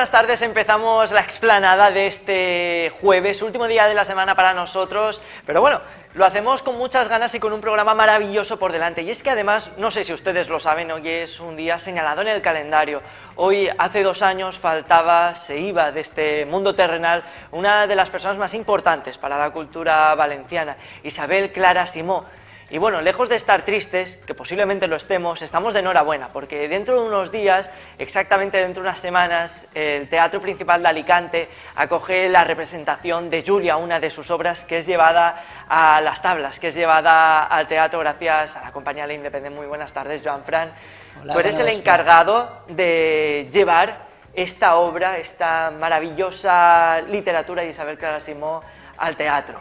Buenas tardes, empezamos la explanada de este jueves, último día de la semana para nosotros, pero bueno, lo hacemos con muchas ganas y con un programa maravilloso por delante. Y es que además, no sé si ustedes lo saben, hoy es un día señalado en el calendario. Hoy, hace dos años, faltaba, se iba de este mundo terrenal una de las personas más importantes para la cultura valenciana, Isabel Clara Simó y bueno, lejos de estar tristes, que posiblemente lo estemos, estamos de enhorabuena, porque dentro de unos días, exactamente dentro de unas semanas, el Teatro Principal de Alicante acoge la representación de Julia, una de sus obras que es llevada a las tablas, que es llevada al teatro gracias a la compañía La Independiente. Muy buenas tardes, Joan Fran. Hola, Tú eres el encargado de llevar esta obra, esta maravillosa literatura de Isabel Clara Simó al teatro.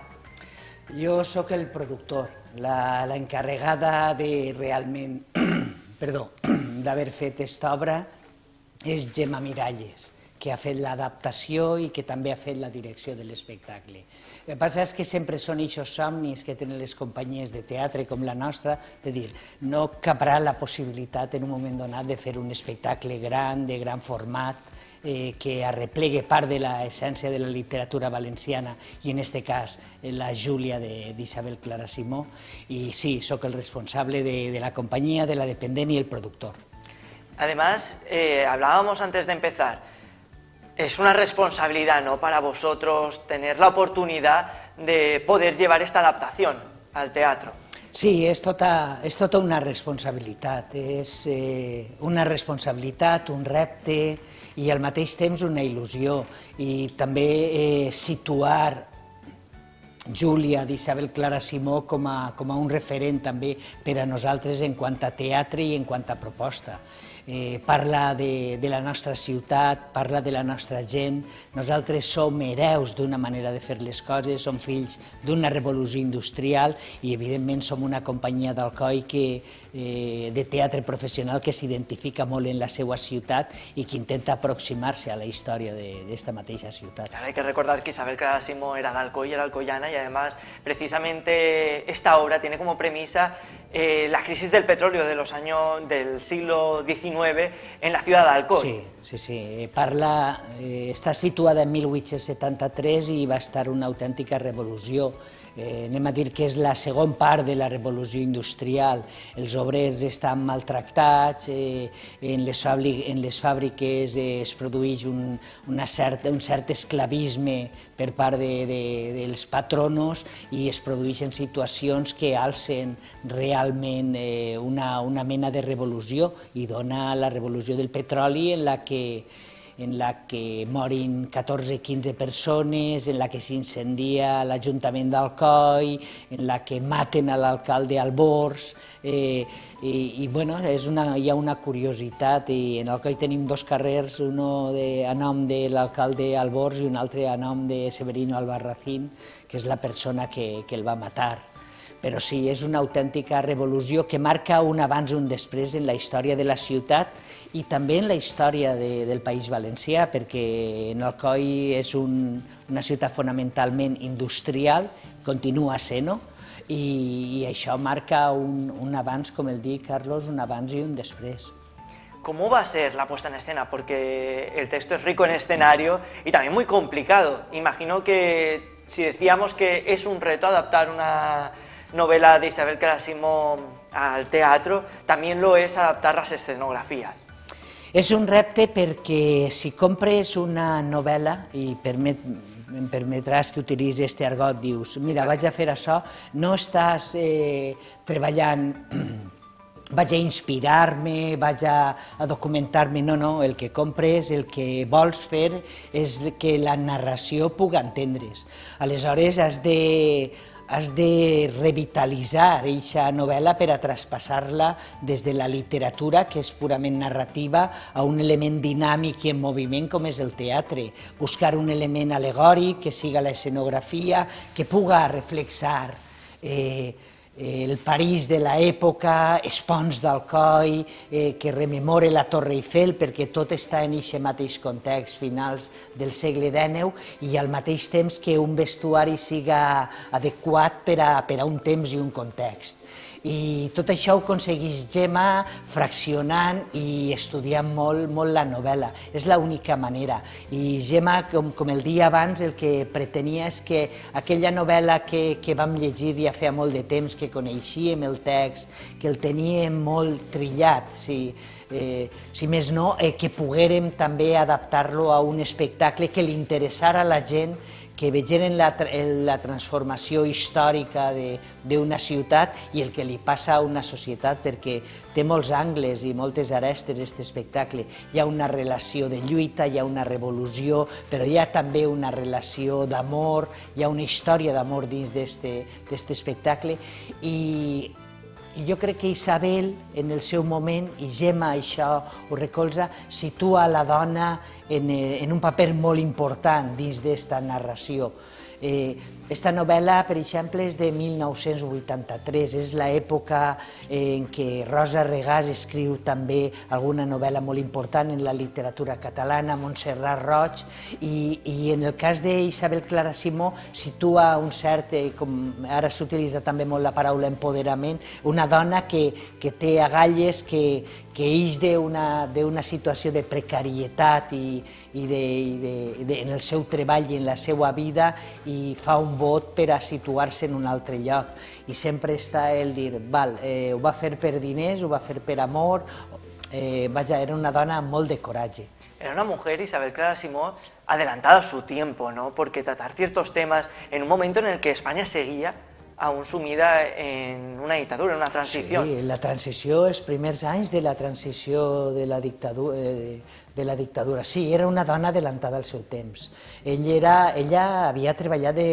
Jo sóc el productor, la, la encarregada de realment, perdó, d'haver fet aquesta obra és Gemma Miralles, que ha fet l'adaptació i que també ha fet la direcció de l'espectacle. El que passa és que sempre són aquests somnis que tenen les companyies de teatre com la nostra, de dir, no cabrà la possibilitat en un moment donat de fer un espectacle gran, de gran format, eh, que arreplegue part de l'essència de la literatura valenciana i en este cas eh, la Júlia d'Isabel Clara Simó i sí, sóc el responsable de, de la companyia, de la dependent i el productor. Además, eh, hablábamos antes de empezar, es una responsabilidad ¿no? para vosotros tener la oportunidad de poder llevar esta adaptación al teatro. Sí, és tota, és tota una responsabilitat, és eh, una responsabilitat, un repte i al mateix temps una il·lusió i també eh, situar Júlia d'Isabel Clara Simó com a, com a un referent també per a nosaltres en quant a teatre i en quant a proposta. Eh, parla de, de la nostra ciutat, parla de la nostra gent. Nosaltres som hereus d'una manera de fer les coses, som fills d'una revolució industrial i evidentment som una companyia d'Alcoi que, eh, de teatre professional que s'identifica molt en la seva ciutat i que intenta aproximar-se a la història d'esta mateixa ciutat. Claro, hay que recordar que Isabel Clara Simó era de Alcoy, era alcoyana y además precisamente esta obra tiene como premisa eh, la crisis del petróleo de los años del siglo XIX en la ciudad de Alcoy. Sí, sí, sí. Parla, eh, situada en 1873 i va estar una autèntica revolució. Eh, anem a dir que és la segon part de la revolució industrial. Els obrers estan maltractats, eh, en, les fàbric, en les fàbriques eh, es produeix un, una certa, un cert esclavisme per part de, de, dels patronos i es produeixen situacions que alcen realment eh, una, una mena de revolució i dona la revolució del petroli en la que en la que morin 14-15 persones, en la que s'incendia l'Ajuntament d'Alcoi, en la que maten a l'alcalde Albors, eh, i, i bueno, és una, hi ha una curiositat, i en Alcoi tenim dos carrers, de, a nom de l'alcalde Albors i un altre a nom de Severino Albarracín, que és la persona que, que el va matar però sí, és una autèntica revolució que marca un abans i un després en la història de la ciutat i també en la història de, del País Valencià, perquè Alcoi és un, una ciutat fonamentalment industrial, continua sent-ho, i, i això marca un, un abans, com el dic, Carlos, un abans i un després. ¿Cómo va a ser la puesta en escena? Porque el texto es rico en escenario y también muy complicado. Imagino que si decíamos que es un reto adaptar una novela de Isabel Carasimo al teatro, también lo es adaptar las escenografías. És un repte perquè si compres una novel·la, i permet, em permetràs que utilitzi este argot, dius, mira, vaig a fer això, no estàs eh, treballant vaig a inspirar-me, vaig a, a documentar-me, no, no, el que compres, el que vols fer és que la narració puga entendre's. Aleshores has de, has de revitalitzar aquesta novel·la per a traspassar-la des de la literatura, que és purament narrativa, a un element dinàmic i en moviment com és el teatre. Buscar un element alegòric, que siga l'escenografia, que puga reflexar eh, el París de l'època, els ponts d'Alcoi, eh, que rememore la Torre Eiffel, perquè tot està en aquest mateix context, finals del segle XIX, i al mateix temps que un vestuari siga adequat per a, per a un temps i un context. I tot això ho aconsegueix Gemma fraccionant i estudiant molt, molt la novel·la. És l'única manera. I Gemma, com, com el dia abans, el que pretenia és que aquella novel·la que, que vam llegir ja feia molt de temps, que coneixíem el text, que el teníem molt trillat, sí, eh, si més no, eh, que poguérem també adaptar-lo a un espectacle que li interessara a la gent, que vegeren la, la transformació històrica d'una ciutat i el que li passa a una societat, perquè té molts angles i moltes arestes aquest espectacle. Hi ha una relació de lluita, hi ha una revolució, però hi ha també una relació d'amor, hi ha una història d'amor dins d'aquest espectacle i i jo crec que Isabel, en el seu moment, i Gemma això ho recolza, situa la dona en, eh, en un paper molt important dins d'esta narració. Eh, esta novel·la, per exemple, és de 1983, és l'època en què Rosa Regàs escriu també alguna novel·la molt important en la literatura catalana, Montserrat Roig, i, i en el cas d'Isabel Clara Simó situa un cert, eh, com ara s'utilitza també molt la paraula empoderament, una dona que, que té agalles, que, que eix d'una situació de precarietat i, i, de, i de, de, en el seu treball i en la seva vida i fa un vot per a situar-se en un altre lloc. I sempre està el dir, val, eh, ho va fer per diners, ho va fer per amor, eh, vaja, era una dona amb molt de coratge. Era una mujer, Isabel Clara Simó, adelantada a su tiempo, ¿no? Porque tratar ciertos temas en un momento en el que España seguía aún sumida en una dictadura, en una transició. Sí, la transició, els primers anys de la transició de la dictadura, eh, de la dictadura. Sí, era una dona adelantada al seu temps. Ell era, ella havia treballat de,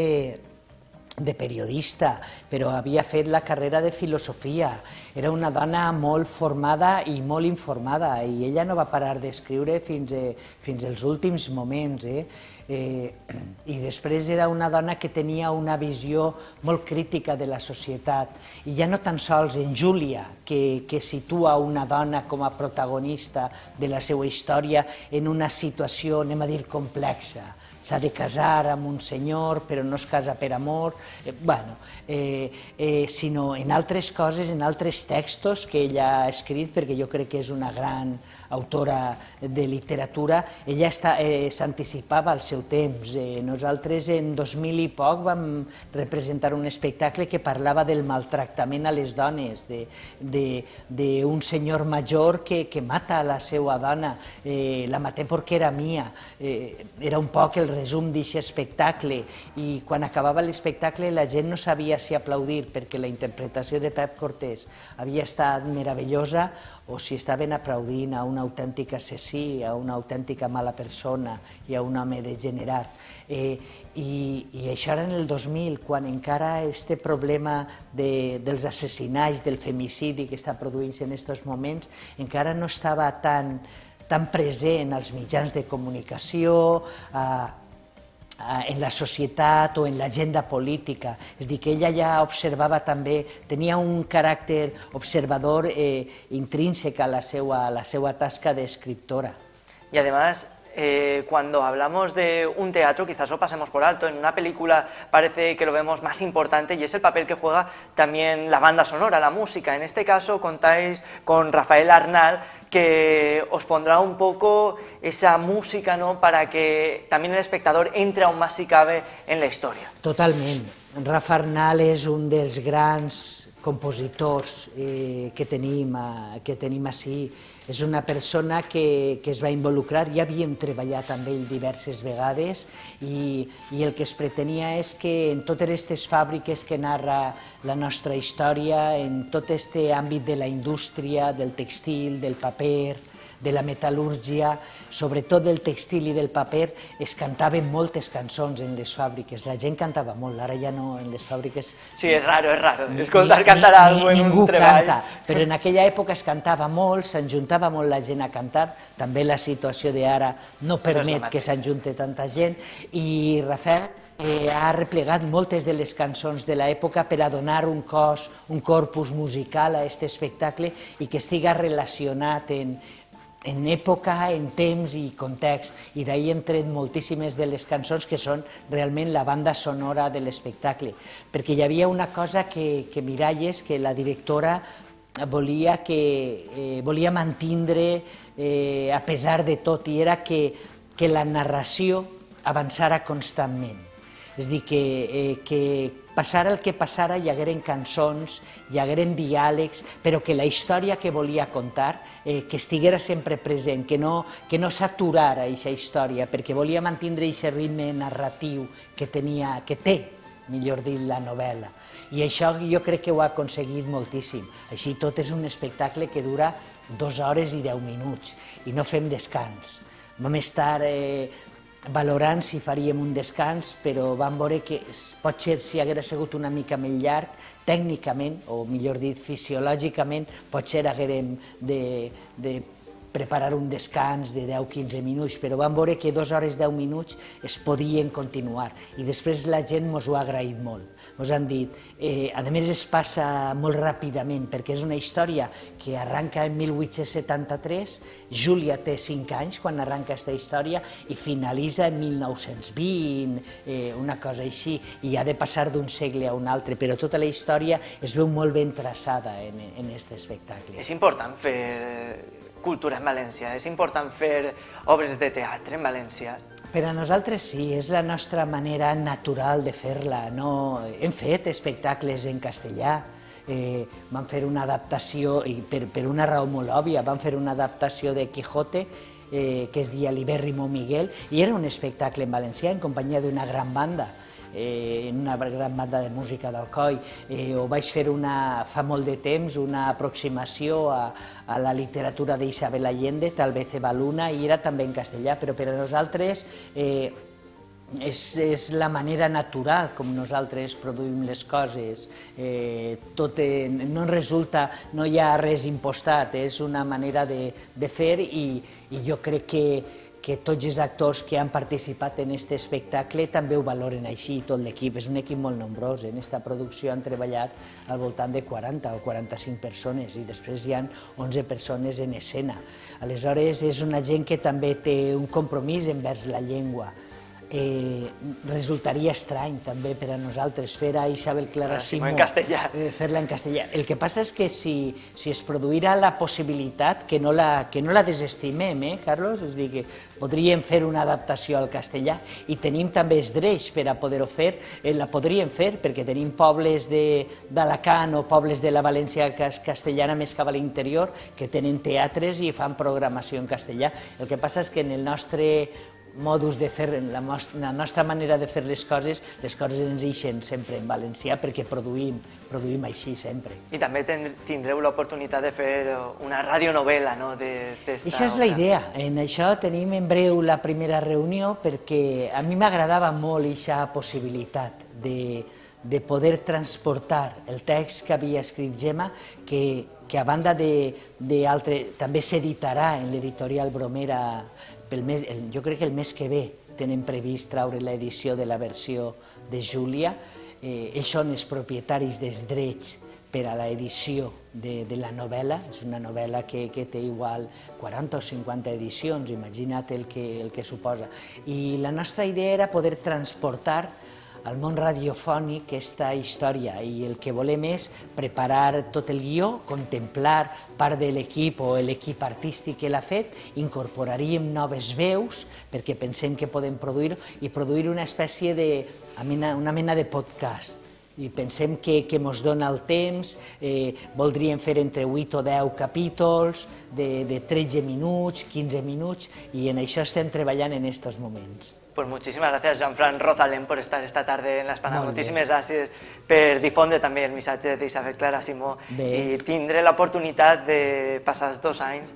de periodista, però havia fet la carrera de filosofia. Era una dona molt formada i molt informada i ella no va parar d'escriure fins, eh, fins als últims moments. Eh? Eh, I després era una dona que tenia una visió molt crítica de la societat. I ja no tan sols en Júlia, que, que situa una dona com a protagonista de la seva història en una situació, anem a dir, complexa, s'ha de casar amb un senyor, però no es casa per amor, eh, bueno, eh, eh, sinó en altres coses, en altres textos que ella ha escrit, perquè jo crec que és una gran autora de literatura, ella eh, s'anticipava al seu temps. Eh, nosaltres en 2000 i poc vam representar un espectacle que parlava del maltractament a les dones, d'un senyor major que, que mata la seva dona, eh, la maté perquè era mia. Eh, era un poc el resum d'aquest espectacle i quan acabava l'espectacle la gent no sabia si aplaudir perquè la interpretació de Pep Cortés havia estat meravellosa o si estaven aplaudint a un autèntic assassí, a una autèntica mala persona i a un home degenerat. Eh, i, I això era en el 2000, quan encara este problema de, dels assassinats, del femicidi que està produint en aquests moments, encara no estava tan, tan present als mitjans de comunicació, Eh, en la societat o en l'agenda política. És dir, que ella ja observava també, tenia un caràcter observador eh, intrínsec a la seva, a la seva tasca d'escriptora. I, además, eh, cuando hablamos de un teatro, quizás lo pasemos por alto, en una película parece que lo vemos más importante y es el papel que juega también la banda sonora, la música. En este caso contáis con Rafael Arnal, que os pondrá un poco esa música ¿no? para que también el espectador entre aún más si cabe en la historia. Totalment. Rafa Arnal és un dels grans compositors eh, que, tenim, que tenim així. És una persona que, que es va involucrar, ja havíem treballat amb ell diverses vegades i, i el que es pretenia és que en totes aquestes fàbriques que narra la nostra història, en tot aquest àmbit de la indústria, del textil, del paper, de la metal·lúrgia, sobretot del textil i del paper, es cantaven moltes cançons en les fàbriques. La gent cantava molt, ara ja no en les fàbriques... Sí, és raro, és raro. Escoltar cantar ni, en ningú treball. canta, però en aquella època es cantava molt, s'enjuntava molt la gent a cantar, també la situació d'ara no permet no que s'enjunte tanta gent, i Rafael eh, ha replegat moltes de les cançons de l'època per a donar un cos, un corpus musical a aquest espectacle i que estiga relacionat en, en època, en temps i context, i d'ahir hem tret moltíssimes de les cançons que són realment la banda sonora de l'espectacle, perquè hi havia una cosa que, que miralles, que la directora volia, que, eh, volia mantindre eh, a pesar de tot, i era que, que la narració avançara constantment. És dir, que, eh, que passara el que passara, hi hagueren cançons, hi hagueren diàlegs, però que la història que volia contar, eh, que estiguera sempre present, que no, que no s'aturara aquesta història, perquè volia mantindre aquest ritme narratiu que, tenia, que té, millor dit, la novel·la. I això jo crec que ho ha aconseguit moltíssim. Així tot és un espectacle que dura dues hores i deu minuts i no fem descans. Vam estar eh, valorant si faríem un descans, però vam veure que potser si hagués sigut una mica més llarg, tècnicament, o millor dit, fisiològicament, potser haguérem de, de preparar un descans de 10-15 minuts, però vam veure que dues hores 10 minuts es podien continuar i després la gent ens ho ha agraït molt. Ens han dit, eh, a més es passa molt ràpidament perquè és una història que arranca en 1873, Júlia té 5 anys quan arranca aquesta història i finalitza en 1920, eh, una cosa així, i ha de passar d'un segle a un altre, però tota la història es veu molt ben traçada en, en aquest espectacle. És important fer cultura en València? És important fer obres de teatre en València? Per a nosaltres sí, és la nostra manera natural de fer-la. No... Hem fet espectacles en castellà, eh, vam fer una adaptació, i per, per una raó molt òbvia, vam fer una adaptació de Quijote, eh, que es deia Libérrimo Miguel, i era un espectacle en valencià en companyia d'una gran banda eh, en una gran banda de música d'Alcoi, eh, o vaig fer una, fa molt de temps una aproximació a, a la literatura d'Isabel Allende, tal vez Eva Luna, i era també en castellà, però per a nosaltres eh, és, és la manera natural com nosaltres produïm les coses. Eh, tot en, no resulta, no hi ha res impostat, és una manera de, de fer i, i jo crec que, que tots els actors que han participat en aquest espectacle també ho valoren així, tot l'equip. És un equip molt nombrós. En aquesta producció han treballat al voltant de 40 o 45 persones i després hi han 11 persones en escena. Aleshores, és una gent que també té un compromís envers la llengua eh, resultaria estrany també per a nosaltres fer a Isabel Clara Simó en castellà. Eh, fer-la en castellà. El que passa és que si, si es produirà la possibilitat, que no la, que no la desestimem, eh, Carlos? És dir, que podríem fer una adaptació al castellà i tenim també els drets per a poder-ho fer, eh, la podríem fer perquè tenim pobles d'Alacant o pobles de la València castellana més cap a l'interior que tenen teatres i fan programació en castellà. El que passa és que en el nostre modus de fer, la, la nostra manera de fer les coses, les coses ens eixen sempre en valencià perquè produïm, produïm així sempre. I també tindreu l'oportunitat de fer una radionovela, no?, Això és la idea. En això tenim en breu la primera reunió perquè a mi m'agradava molt aquesta possibilitat de, de poder transportar el text que havia escrit Gemma, que, que a banda de, de altre, també s'editarà en l'editorial Bromera pel mes, el, jo crec que el mes que ve tenen previst traure l'edició de la versió de Júlia. Eh, ells són els propietaris dels drets per a l'edició de, de la novel·la. És una novel·la que, que té igual 40 o 50 edicions, imagina't el que, el que suposa. I la nostra idea era poder transportar al món radiofònic aquesta història i el que volem és preparar tot el guió, contemplar part de l'equip o l'equip artístic que l'ha fet, incorporaríem noves veus perquè pensem que podem produir i produir una espècie de, una mena de podcast i pensem que, que mos dona el temps, eh, voldríem fer entre 8 o 10 capítols de, de 13 minuts, 15 minuts, i en això estem treballant en aquests moments. Pues muchísimas gracias, Jean-Franc Rosalén, por estar esta tarde en l'Espana. Moltíssimes gràcies per difondre també el missatge d'Isabel Clara Simó Bé. i tindré l'oportunitat de passar els dos anys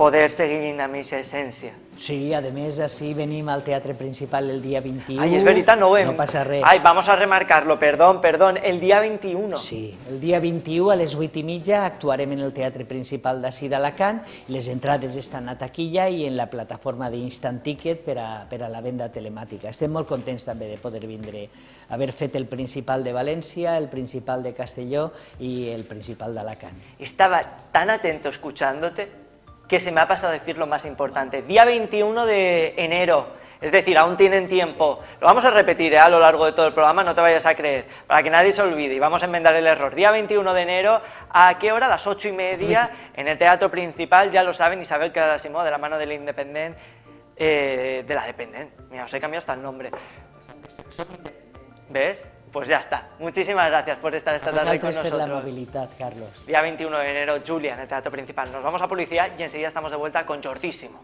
poder seguir amb aquesta essència. Sí, a més, així venim al Teatre Principal el dia 21. Ai, és veritat, no ho hem... No passa res. Ai, vamos a remarcarlo, perdón, perdón, el dia 21. Sí, el dia 21 a les 8 i mitja actuarem en el Teatre Principal d'ací d'Alacant, les entrades estan a taquilla i en la plataforma d'Instant Ticket per a, per a la venda telemàtica. Estem molt contents també de poder vindre, haver fet el Principal de València, el Principal de Castelló i el Principal d'Alacant. Estava tan atento escuchándote que se me ha pasado decir lo más importante. Día 21 de enero, es decir, aún tienen tiempo. Lo vamos a repetir ¿eh? a lo largo de todo el programa, no te vayas a creer, para que nadie se olvide y vamos a enmendar el error. Día 21 de enero, ¿a qué hora? A las ocho y media, en el teatro principal, ya lo saben, Isabel Carasimó, de la mano del Independent, eh, de la Dependent. Mira, os he cambiado hasta el nombre. ¿Ves? Pues ya está. Muchísimas gracias por estar esta tarde con nosotros. la mobilitat, Carlos. Día 21 de enero, Julia, en el Teatro Principal. Nos vamos a publicidad y enseguida estamos de vuelta con Jordísimo.